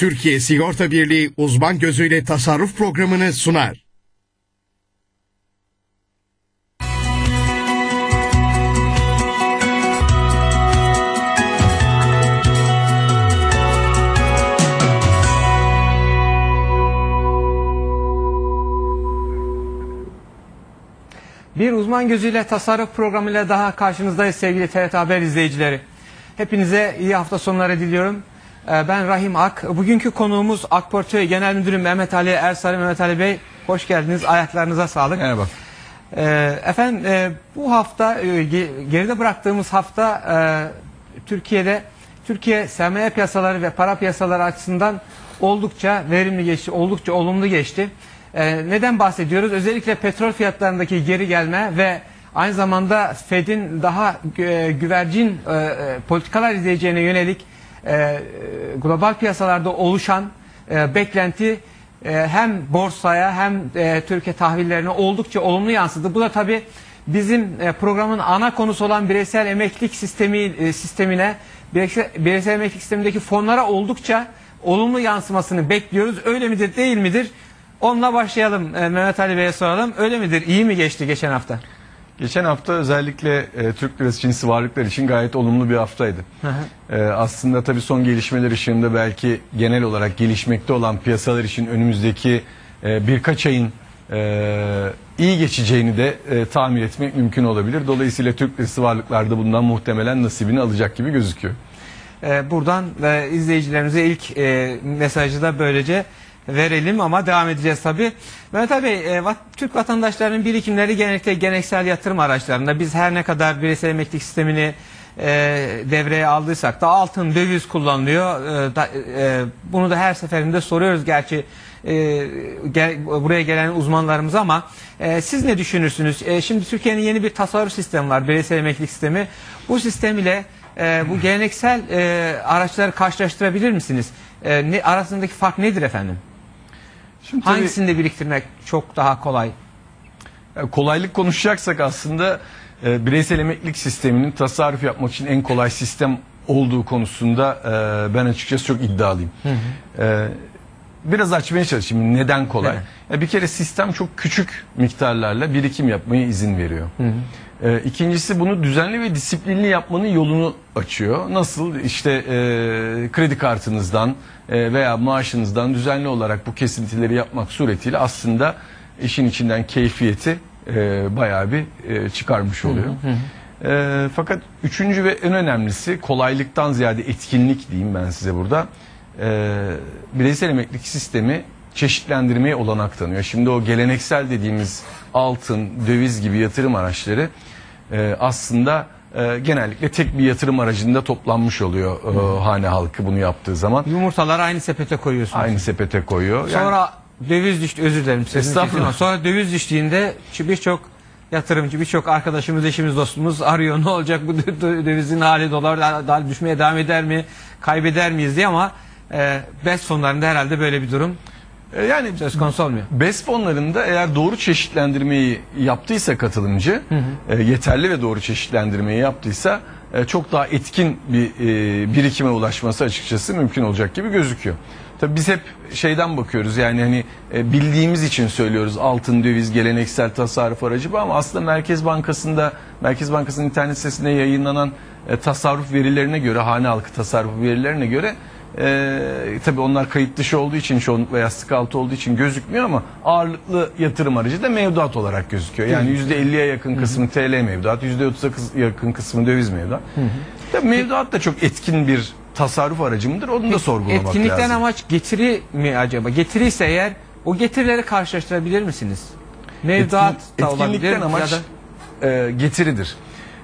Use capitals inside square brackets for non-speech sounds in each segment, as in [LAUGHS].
Türkiye Sigorta Birliği uzman gözüyle tasarruf programını sunar. Bir uzman gözüyle tasarruf programıyla daha karşınızdayız sevgili TRT Haber izleyicileri. Hepinize iyi hafta sonları diliyorum. Ee, Ben Rahim Ak. Bugünkü konuğumuz AK Portföy Genel Müdürü Mehmet Ali Ersarı. Mehmet Ali Bey hoş geldiniz. Ayaklarınıza sağlık. Merhaba. Ee, Efendim e, bu hafta e, ge- geride bıraktığımız hafta e, Türkiye'de Türkiye sermaye piyasaları ve para piyasaları açısından oldukça verimli geçti, oldukça olumlu geçti. Neden bahsediyoruz? Özellikle petrol fiyatlarındaki geri gelme ve aynı zamanda Fed'in daha güvercin politikalar izleyeceğine yönelik e, global piyasalarda oluşan e, beklenti e, hem borsaya hem e, Türkiye tahvillerine oldukça olumlu yansıdı. Bu da tabii bizim e, programın ana konusu olan bireysel emeklilik sistemi e, sistemine bireysel, bireysel emeklilik sistemindeki fonlara oldukça olumlu yansımasını bekliyoruz. Öyle midir değil midir? Onunla başlayalım e, Mehmet Ali Bey'e soralım. Öyle midir? İyi mi geçti geçen hafta? Geçen hafta özellikle e, Türk lirası cinsi varlıklar için gayet olumlu bir haftaydı. E, aslında tabii son gelişmeler ışığında belki genel olarak gelişmekte olan piyasalar için önümüzdeki e, birkaç ayın e, iyi geçeceğini de e, tahmin etmek mümkün olabilir. Dolayısıyla Türk lirası varlıklarda bundan muhtemelen nasibini alacak gibi gözüküyor. Ee, buradan e, izleyicilerimize ilk e, mesajı da böylece verelim ama devam edeceğiz tabi. Mehmet Bey, e, Türk vatandaşlarının birikimleri genellikle geleneksel yatırım araçlarında biz her ne kadar bireysel emeklilik sistemini e, devreye aldıysak da altın döviz kullanılıyor. E, da- e, bunu da her seferinde soruyoruz gerçi e, gel- buraya gelen uzmanlarımız ama e, siz ne düşünürsünüz? E, şimdi Türkiye'nin yeni bir tasarruf sistemi var, bireysel emeklilik sistemi. Bu sistem ile e, bu geleneksel e, araçları karşılaştırabilir misiniz? E, ne, arasındaki fark nedir efendim? Şimdi tabii- Hangisinde biriktirmek çok daha kolay? Yani kolaylık konuşacaksak aslında e, bireysel emeklilik sisteminin tasarruf yapmak için en kolay sistem olduğu konusunda e, ben açıkçası çok iddialıyım. E, biraz açmaya çalışayım. Neden kolay? Ya bir kere sistem çok küçük miktarlarla birikim yapmaya izin veriyor. E, ikincisi bunu düzenli ve disiplinli yapmanın yolunu açıyor. Nasıl? İşte e, kredi kartınızdan e, veya maaşınızdan düzenli olarak bu kesintileri yapmak suretiyle aslında işin içinden keyfiyeti e, bayağı bir e, çıkarmış oluyor. E, fakat üçüncü ve en önemlisi kolaylıktan ziyade etkinlik diyeyim ben size burada. E, bireysel emeklilik sistemi çeşitlendirmeye olanak tanıyor. Şimdi o geleneksel dediğimiz altın, döviz gibi yatırım araçları e, aslında e, genellikle tek bir yatırım aracında toplanmış oluyor e, hane halkı bunu yaptığı zaman. Yumurtaları aynı sepete koyuyorsunuz. Aynı sepete koyuyor. Yani- Sonra döviz düştü özür dilerim. sözünü Estağfurullah. kestim ama Sonra döviz düştüğünde şu birçok yatırımcı birçok arkadaşımız eşimiz dostumuz arıyor [LAUGHS] ne olacak bu dö- dö- dövizin hali dolar daha düşmeye devam eder mi kaybeder miyiz diye ama e, BES sonlarında herhalde böyle bir durum E, yani söz konusu olmuyor. BES fonlarında eğer doğru çeşitlendirmeyi yaptıysa katılımcı, e, yeterli ve doğru çeşitlendirmeyi yaptıysa e, çok daha etkin bir e, birikime ulaşması açıkçası mümkün olacak gibi gözüküyor. Tabii biz hep şeyden bakıyoruz yani hani e, bildiğimiz için söylüyoruz altın, döviz, geleneksel tasarruf aracı bu ama aslında Merkez Bankası'nda Merkez Bankası'nın internet sitesinde yayınlanan e, tasarruf verilerine göre, hane halkı tasarruf verilerine göre ee, tabii onlar kayıt dışı olduğu için çoğunlukla yastık altı olduğu için gözükmüyor ama ağırlıklı yatırım aracı da mevduat olarak gözüküyor. Yani %50'ye yakın kısmı TL mevduat, %30'a yakın kısmı döviz mevduat. Tabii mevduat da çok etkin bir tasarruf aracı mıdır? Onu da sorgulamak Etkinlikten lazım. amaç getiri mi acaba? Getiri ise eğer o getirileri karşılaştırabilir misiniz? Mevduat Etkin- da olabilir etkinlikten amaç da e, getiridir.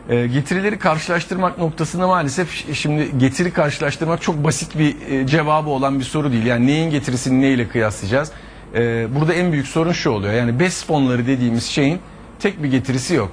E, getirileri karşılaştırmak noktasında maalesef şimdi getiri karşılaştırmak çok basit bir e, cevabı olan bir soru değil. Yani neyin getirisini neyle kıyaslayacağız? E, burada en büyük sorun şu oluyor. Yani BES fonları dediğimiz şeyin tek bir getirisi yok.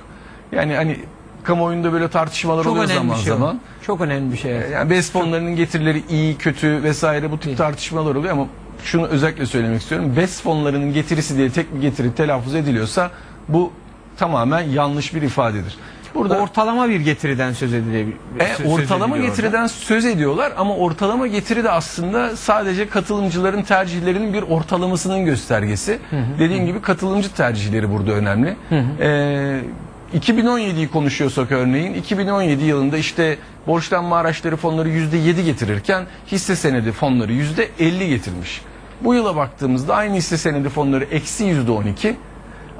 Yani hani kamuoyunda böyle tartışmalar çok oluyor zaman şey. o. zaman. Çok önemli bir şey. Yani BES fonlarının getirileri iyi, kötü vesaire bu tip Değil. tartışmalar oluyor ama şunu özellikle söylemek istiyorum. BES fonlarının getirisi diye tek bir getiri telaffuz ediliyorsa bu tamamen yanlış bir ifadedir. Burada ortalama bir getiriden söz edilebilir. E, ortalama getiriden söz ediyorlar ama ortalama getiri de aslında sadece katılımcıların tercihlerinin bir ortalamasının göstergesi. Dediğim gibi katılımcı tercihleri burada önemli. E, 2017'yi konuşuyorsak örneğin 2017 yılında işte borçlanma araçları fonları %7 getirirken hisse senedi fonları %50 getirmiş. Bu yıla baktığımızda aynı hisse senedi fonları eksi %12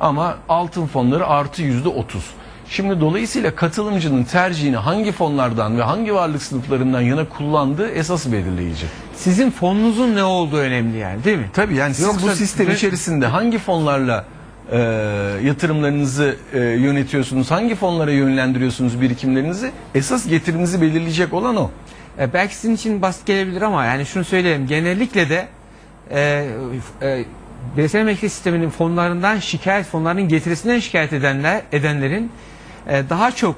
ama altın fonları artı yüzde otuz. Şimdi dolayısıyla katılımcının tercihini hangi fonlardan ve hangi varlık sınıflarından yana kullandığı esas belirleyici. Sizin fonunuzun ne olduğu önemli yani değil mi? Tabii yani siz Yoksa- bu sistem içerisinde hangi fonlarla e, yatırımlarınızı e, yönetiyorsunuz, hangi fonlara yönlendiriyorsunuz birikimlerinizi esas getirinizi belirleyecek olan o. E, belki sizin için basit gelebilir ama yani şunu söyleyeyim. Genellikle de e, e, bireysel emeklilik sisteminin fonlarından şikayet, fonlarının getirisinden şikayet edenler edenlerin e, daha çok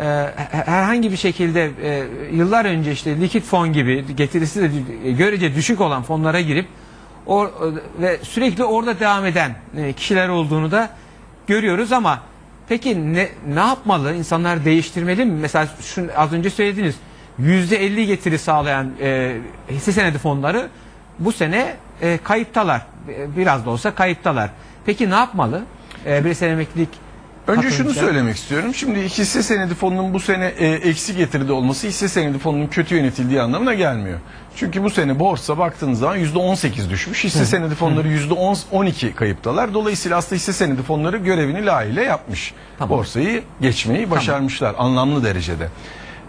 e, her- herhangi bir şekilde e, yıllar önce işte likit fon gibi getirisi de görece düşük olan fonlara girip ve sürekli orada devam eden kişiler olduğunu da görüyoruz ama peki ne ne yapmalı? İnsanlar değiştirmeli mi? Mesela şunu az önce söylediniz. %50 getiri sağlayan e, hisse senedi fonları bu sene e, kayıptalar. Biraz da olsa kayıptalar. Peki ne yapmalı? E, bireysel emeklilik Önce şunu katılımcılar- söylemek istiyorum. Şimdi hisse senedi fonunun bu sene e, eksi getiride olması hisse senedi fonunun kötü yönetildiği anlamına gelmiyor. Çünkü bu sene borsa baktığınız zaman %18 düşmüş. Hisse senedi fonları %10 12 kayıptalar. Dolayısıyla aslında hisse senedi fonları görevini layığıyla yapmış. Tamam. Borsayı geçmeyi başarmışlar anlamlı derecede.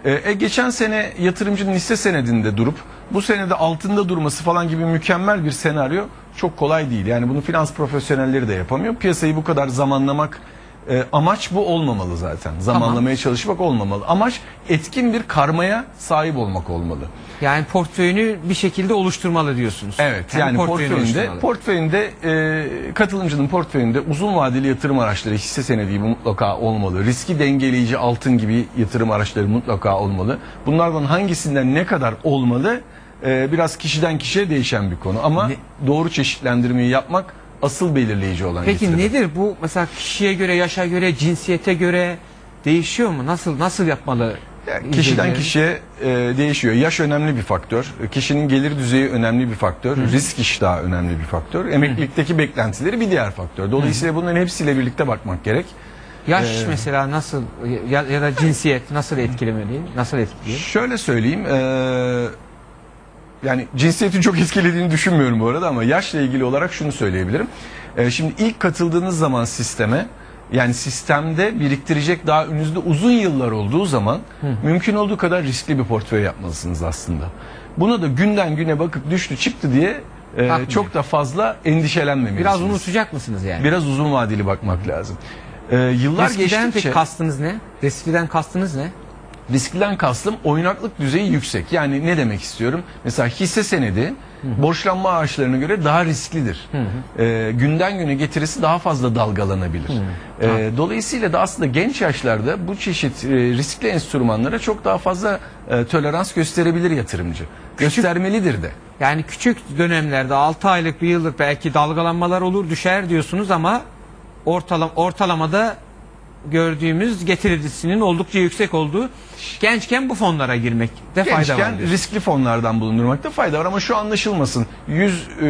E, e, geçen sene yatırımcının hisse senedinde durup bu senede altında durması falan gibi mükemmel bir senaryo çok kolay değil. Yani bunu finans profesyonelleri de yapamıyor. Piyasayı bu kadar zamanlamak e, amaç bu olmamalı zaten. Zamanlamaya çalışmak olmamalı. Amaç etkin bir karmaya sahip olmak olmalı. yani portföyünü bir şekilde oluşturmalı diyorsunuz. Evet Kendi yani portföyünü portföyünde oluşturmalı. portföyünde e, katılımcının portföyünde uzun vadeli yatırım araçları hisse senedi mutlaka olmalı. Riski dengeleyici altın gibi yatırım araçları mutlaka olmalı. Bunlardan hangisinden ne kadar olmalı e, biraz kişiden kişiye değişen bir konu ama doğru çeşitlendirmeyi yapmak asıl belirleyici olan Peki getiri. nedir bu mesela kişiye göre, yaşa göre, cinsiyete göre değişiyor mu? Nasıl nasıl yapmalı? Yani kişiden kişiye e, değişiyor. Yaş önemli bir faktör. Kişinin gelir düzeyi önemli bir faktör. Risk iştahı önemli bir faktör. Emeklilikteki beklentileri bir diğer faktör. Dolayısıyla bunların hepsiyle birlikte bakmak gerek. Yaş Ee, mesela nasıl ya, ya da cinsiyet nasıl etkilemeli? Nasıl etkiliyor? Şöyle söyleyeyim. e, yani cinsiyetin çok etkilediğini düşünmüyorum bu arada ama yaşla ilgili olarak şunu söyleyebilirim. E, şimdi ilk katıldığınız zaman sisteme yani sistemde biriktirecek daha önünüzde uzun yıllar olduğu zaman mümkün olduğu kadar riskli bir portföy yapmalısınız aslında. Buna da günden güne bakıp düştü çıktı diye e, çok da fazla endişelenmemelisiniz. Biraz unutacak mısınız yani? Biraz uzun vadeli bakmak lazım. E, yıllar Riskiden geçtikçe peki kastınız ne? Riskliden kastınız ne? Riskliden kastım oynaklık düzeyi yüksek. Yani ne demek istiyorum? Mesela hisse senedi borçlanma araçlarına göre daha risklidir. Ee, günden güne getirisi daha fazla dalgalanabilir. Ee, dolayısıyla da aslında genç yaşlarda bu çeşit e, riskli enstrümanlara çok daha fazla e, tolerans gösterebilir yatırımcı. Göstermelidir de. Yani küçük dönemlerde 6 aylık bir yıllık belki dalgalanmalar olur düşer diyorsunuz ama ortalam ortalamada gördüğümüz getirisinin oldukça yüksek olduğu gençken bu fonlara girmekte fayda var. Gençken riskli fonlardan bulundurmakta fayda var ama şu anlaşılmasın. Yüz, e,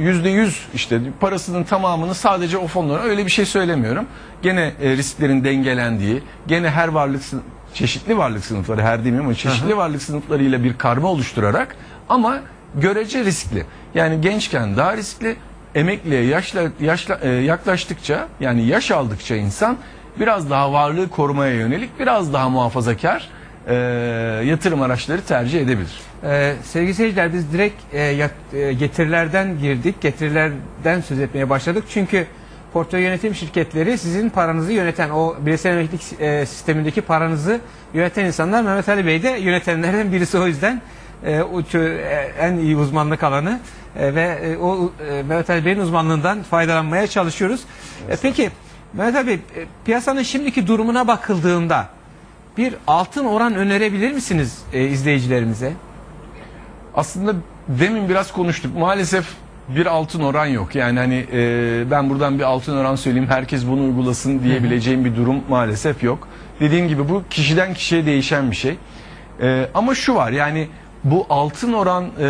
yüzde yüz işte parasının tamamını sadece o fonlara öyle bir şey söylemiyorum. Gene e, risklerin dengelendiği, gene her varlık çeşitli varlık sınıfları her demeyeyim ama çeşitli varlık sınıflarıyla bir karma oluşturarak ama görece riskli. Yani gençken daha riskli, emekliye yaşla, yaşla, e, yaklaştıkça yani yaş aldıkça insan biraz daha varlığı korumaya yönelik biraz daha muhafazakar e, yatırım araçları tercih edebilir. Ee, sevgili seyirciler biz direkt e, e, getirilerden girdik. Getirilerden söz etmeye başladık. Çünkü portföy yönetim şirketleri sizin paranızı yöneten o bireysel emeklilik e, sistemindeki paranızı yöneten insanlar Mehmet Ali Bey de yönetenlerden birisi o yüzden e, o e, en iyi uzmanlık alanı E, ve e, o e, Mehmet Ali Bey'in uzmanlığından faydalanmaya çalışıyoruz. E, peki Mehmet Bey e, piyasanın şimdiki durumuna bakıldığında bir altın oran önerebilir misiniz e, izleyicilerimize? Aslında demin biraz konuştuk. Maalesef bir altın oran yok. Yani hani e, ben buradan bir altın oran söyleyeyim herkes bunu uygulasın diyebileceğim bir durum maalesef yok. Dediğim gibi bu kişiden kişiye değişen bir şey. E, ama şu var yani bu altın oran e,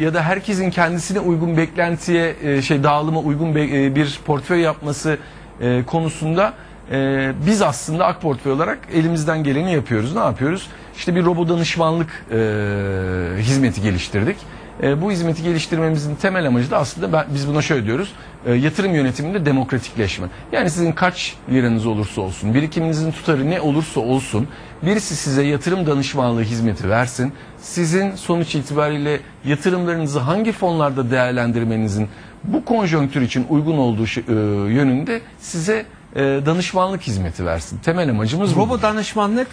ya da herkesin kendisine uygun beklentiye e, şey dağılıma uygun be- e, bir portföy yapması e, konusunda e, biz aslında AK Portföy olarak elimizden geleni yapıyoruz. Ne yapıyoruz? İşte bir robo danışmanlık e, hizmeti geliştirdik. E, bu hizmeti geliştirmemizin temel amacı da aslında ben, biz buna şöyle diyoruz. e, yatırım yönetiminde demokratikleşme. Yani sizin kaç liranız olursa olsun, birikiminizin tutarı ne olursa olsun, birisi size yatırım danışmanlığı hizmeti versin. Sizin sonuç itibariyle yatırımlarınızı hangi fonlarda değerlendirmenizin bu konjonktür için uygun olduğu şey- e, yönünde size e, danışmanlık hizmeti versin. Temel amacımız bu. Robo danışmanlık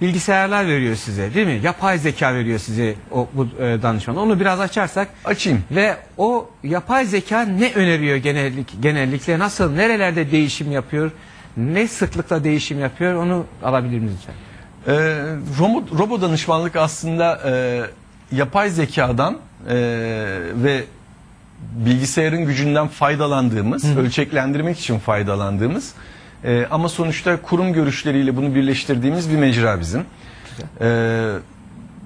bilgisayarlar veriyor size değil mi? Yapay zeka veriyor size o bu e, danışman. Onu biraz açarsak Açayım. ve o yapay zeka ne öneriyor genellik genellikle nasıl nerelerde değişim yapıyor? Ne sıklıkla değişim yapıyor? Onu alabilir miyiz lütfen? Ee, robo, robo danışmanlık aslında e, yapay zekadan e, ve bilgisayarın gücünden faydalandığımız, ölçeklendirmek için faydalandığımız e, ama sonuçta kurum görüşleriyle bunu birleştirdiğimiz bir mecra bizim. E,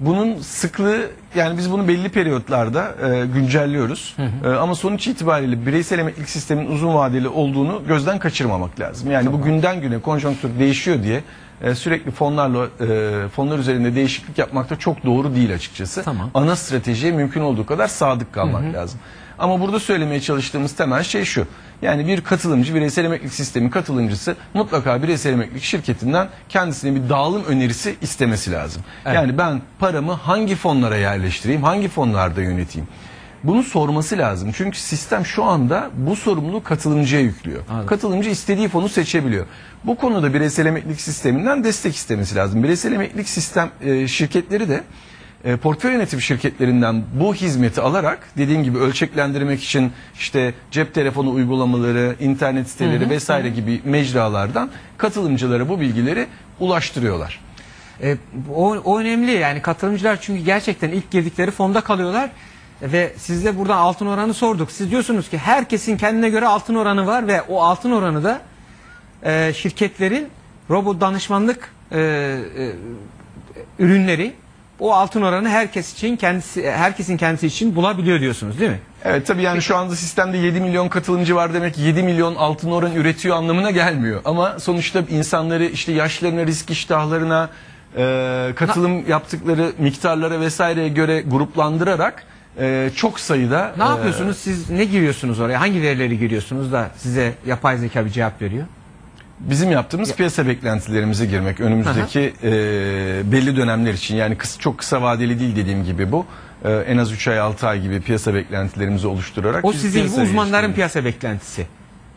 bunun sıklığı yani biz bunu belli periyotlarda e, güncelliyoruz. E, ama sonuç itibariyle bireysel emeklilik sistemin uzun vadeli olduğunu gözden kaçırmamak lazım. Yani bu günden güne konjonktür değişiyor diye e, sürekli fonlarla e, fonlar üzerinde değişiklik yapmak da çok doğru değil açıkçası. Tamam. Ana stratejiye mümkün olduğu kadar sadık kalmak lazım. Ama burada söylemeye çalıştığımız temel şey şu. Yani bir katılımcı, bireysel emeklilik sistemi katılımcısı mutlaka bireysel emeklilik şirketinden kendisine bir dağılım önerisi istemesi lazım. Evet. Yani ben paramı hangi fonlara yerleştireyim, hangi fonlarda yöneteyim? Bunu sorması lazım. Çünkü sistem şu anda bu sorumluluğu katılımcıya yüklüyor. Anladım. Katılımcı istediği fonu seçebiliyor. Bu konuda bireysel emeklilik sisteminden destek istemesi lazım. Bireysel emeklilik sistem e, şirketleri de e, portföy yönetim şirketlerinden bu hizmeti alarak dediğim gibi ölçeklendirmek için işte cep telefonu uygulamaları, internet siteleri vesaire gibi mecralardan katılımcılara bu bilgileri ulaştırıyorlar. E, o, o önemli yani katılımcılar çünkü gerçekten ilk girdikleri fonda kalıyorlar ve siz de buradan altın oranı sorduk. Siz diyorsunuz ki herkesin kendine göre altın oranı var ve o altın oranı da e, şirketlerin robot danışmanlık e, e, ürünleri o altın oranı herkes için kendisi herkesin kendisi için bulabiliyor diyorsunuz değil mi? Evet tabii yani şu anda sistemde 7 milyon katılımcı var demek 7 milyon altın oran üretiyor anlamına gelmiyor. Ama sonuçta insanları işte yaşlarına, risk iştahlarına, e, katılım yaptıkları miktarlara vesaireye göre gruplandırarak e, çok sayıda... Ne e, yapıyorsunuz siz ne giriyorsunuz oraya hangi verileri giriyorsunuz da size yapay zeka bir cevap veriyor? Bizim yaptığımız piyasa beklentilerimize girmek önümüzdeki e, belli dönemler için yani kıs, çok kısa vadeli değil dediğim gibi bu. E, en az 3 ay 6 ay gibi piyasa beklentilerimizi oluşturarak O biz sizin gibi piyasaya uzmanların piyasa beklentisi.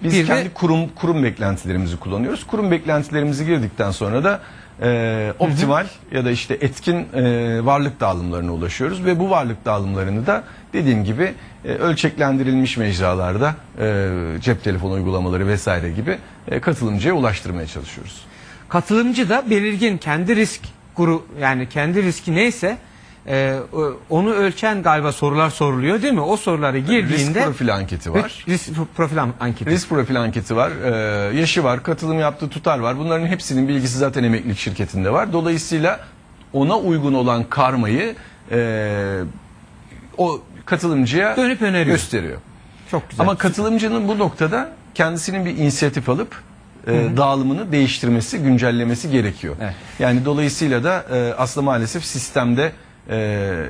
Biz Bir de- kendi kurum kurum beklentilerimizi kullanıyoruz. Kurum beklentilerimizi girdikten sonra da e, optimal ya da işte etkin e, varlık dağılımlarına ulaşıyoruz ve bu varlık dağılımlarını da dediğim gibi e, ölçeklendirilmiş mecralarda e, cep telefonu uygulamaları vesaire gibi e, katılımcıya ulaştırmaya çalışıyoruz. Katılımcı da belirgin kendi risk guru yani kendi riski neyse e, onu ölçen galiba sorular soruluyor değil mi? O soruları Risk girdiğinde profil anketi var. risk profil an- anketi. Risk profil anketi var, e, yaşı var, katılım yaptığı tutar var. Bunların hepsinin bilgisi zaten emeklilik şirketinde var. Dolayısıyla ona uygun olan karmayı e, o katılımcıya Dönüp öneriyor. gösteriyor. Çok güzel. Ama katılımcının bu noktada kendisinin bir inisiyatif alıp e, dağılımını değiştirmesi, güncellemesi gerekiyor. Evet. Yani dolayısıyla da e, aslında maalesef sistemde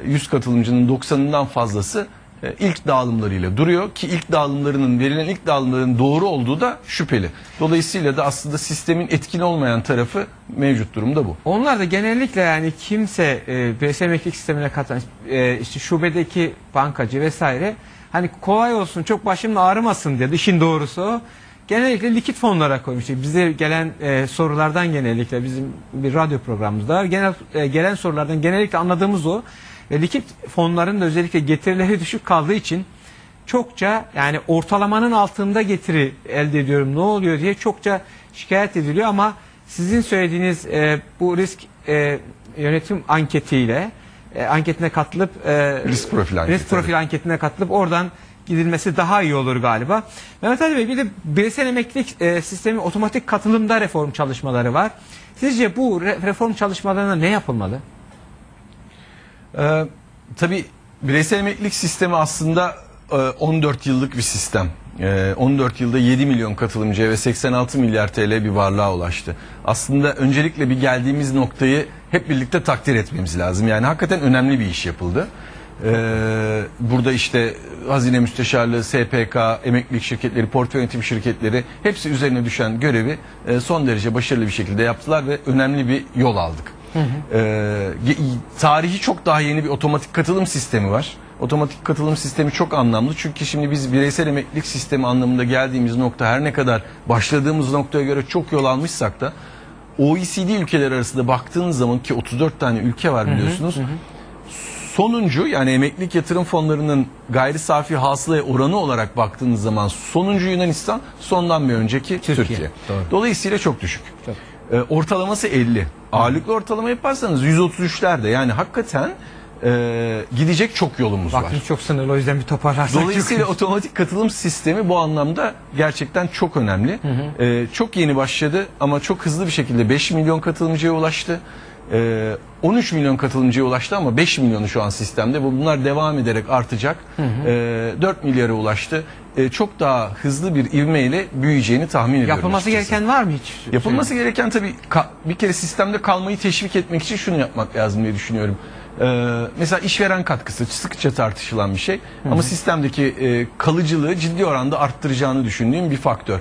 100 katılımcının 90'ından fazlası e, ilk dağılımlarıyla duruyor ki ilk dağılımlarının verilen ilk dağılımların doğru olduğu da şüpheli. Dolayısıyla da aslında sistemin etkin olmayan tarafı mevcut durumda bu. Onlar da genellikle yani kimse e, emeklilik sistemine katılan e, işte şubedeki bankacı vesaire hani kolay olsun çok başım ağrımasın diye işin doğrusu. Genellikle likit fonlara koymuş. Bize gelen e, sorulardan genellikle bizim bir radyo programımızda var. Genel e, gelen sorulardan genellikle anladığımız o. Ve likit fonların da özellikle getirileri düşük kaldığı için çokça yani ortalamanın altında getiri elde ediyorum ne oluyor diye çokça şikayet ediliyor ama sizin söylediğiniz e, bu risk e, yönetim anketiyle e, anketine katılıp e, Risk profil anketi, risk profil anketine katılıp oradan gidilmesi daha iyi olur galiba. Mehmet Ali Bey bir de bireysel emeklilik e, sistemi otomatik katılımda reform çalışmaları var. Sizce bu re- reform çalışmalarına ne yapılmalı? Ee, tabii bireysel emeklilik sistemi aslında e, 14 yıllık bir sistem. Ee, 14 yılda 7 milyon katılımcıya ve 86 milyar TL bir varlığa ulaştı. Aslında öncelikle bir geldiğimiz noktayı hep birlikte takdir etmemiz lazım. Yani hakikaten önemli bir iş yapıldı. Ee, burada işte hazine müsteşarlığı, SPK, emeklilik şirketleri, portföy yönetim şirketleri hepsi üzerine düşen görevi e, son derece başarılı bir şekilde yaptılar ve önemli bir yol aldık. Ee, ge- tarihi çok daha yeni bir otomatik katılım sistemi var. Otomatik katılım sistemi çok anlamlı çünkü şimdi biz bireysel emeklilik sistemi anlamında geldiğimiz nokta her ne kadar başladığımız noktaya göre çok yol almışsak da OECD ülkeler arasında baktığınız zaman ki 34 tane ülke var biliyorsunuz. Sonuncu yani emeklilik yatırım fonlarının gayri safi hasılaya oranı olarak baktığınız zaman sonuncu Yunanistan sondan bir önceki Türkiye. Türkiye, doğru. Dolayısıyla çok düşük. Çok. Ee, ortalaması 50. Ağırlıklı ortalama yaparsanız 133'lerde yani hakikaten e, gidecek çok yolumuz var. Vaktimiz çok sınırlı o yüzden bir toparlarsak. Dolayısıyla çok- otomatik katılım sistemi bu anlamda gerçekten çok önemli. Ee, çok yeni başladı ama çok hızlı bir şekilde 5 milyon katılımcıya ulaştı. Ee, 13 milyon katılımcıya ulaştı ama 5 milyonu şu an sistemde. Bu- Bunlar devam ederek artacak. Ee, 4 milyara ulaştı. Ee, çok daha hızlı bir ivmeyle büyüyeceğini tahmin ediyorum. Yapılması açıkçası. gereken var mı hiç? Yapılması gereken tabii bir kere sistemde kalmayı teşvik etmek için şunu yapmak lazım diye düşünüyorum. Ee, mesela işveren katkısı sıkça tartışılan bir şey ama sistemdeki e, kalıcılığı ciddi oranda arttıracağını düşündüğüm bir faktör.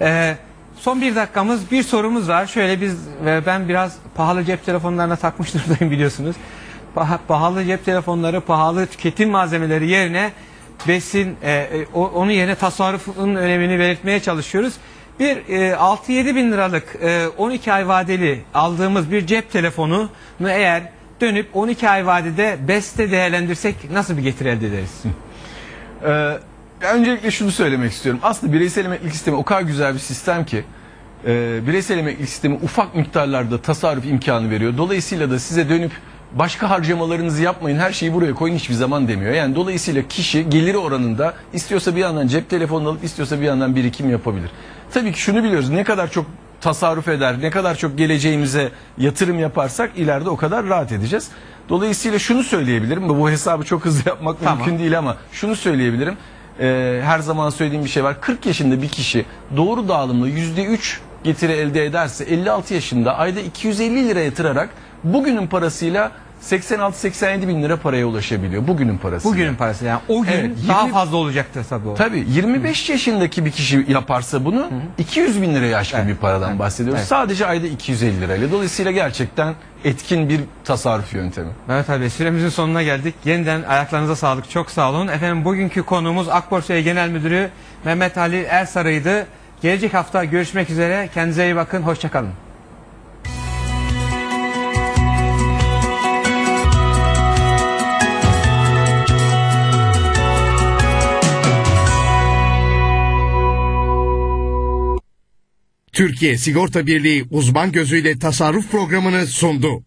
Ee, son bir dakikamız bir sorumuz var. Şöyle biz ve ben biraz pahalı cep telefonlarına takmış [LAUGHS] durumdayım biliyorsunuz. Paha- pahalı cep telefonları, pahalı tüketim malzemeleri yerine besin, e, e, o- onun yerine tasarrufun önemini belirtmeye çalışıyoruz. Bir e, 6-7 bin liralık e, 12 ay vadeli aldığımız bir cep telefonunu eğer dönüp 12 ay vadede BES'te değerlendirsek nasıl bir getiri elde ederiz? Ee, öncelikle şunu söylemek istiyorum. Aslında bireysel emeklilik sistemi o kadar güzel bir sistem ki e, bireysel emeklilik sistemi ufak miktarlarda tasarruf imkanı veriyor. Dolayısıyla da size dönüp başka harcamalarınızı yapmayın her şeyi buraya koyun hiçbir zaman demiyor. Yani dolayısıyla kişi geliri oranında istiyorsa bir yandan cep telefonu alıp istiyorsa bir yandan birikim yapabilir. Tabii ki şunu biliyoruz ne kadar çok tasarruf eder, ne kadar çok geleceğimize yatırım yaparsak ileride o kadar rahat edeceğiz. Dolayısıyla şunu söyleyebilirim. Bu hesabı çok hızlı [LAUGHS] yapmak Tamam. mümkün değil ama şunu söyleyebilirim. Ee, her zaman söylediğim bir şey var. 40 yaşında bir kişi doğru dağılımla %3 getiri elde ederse 56 yaşında ayda 250 lira yatırarak bugünün parasıyla 86-87 bin lira paraya ulaşabiliyor. Bugünün parası. Bugünün parası yani o gün Evet, daha 20 fazla olacaktır tabii o. Tabii 25 yaşındaki bir kişi yaparsa bunu 200 bin liraya aşkın bir paradan bahsediyoruz. Evet. Sadece ayda 250 lirayla. Dolayısıyla gerçekten etkin bir tasarruf yöntemi. Mehmet abi süremizin sonuna geldik. Yeniden ayaklarınıza sağlık. Çok sağ olun. Efendim bugünkü konuğumuz Akborsa'ya Genel Müdürü Mehmet Ali Ersarı'ydı. Gelecek hafta görüşmek üzere. Kendinize iyi bakın. Hoşçakalın. Türkiye Sigorta Birliği uzman gözüyle tasarruf programını sundu.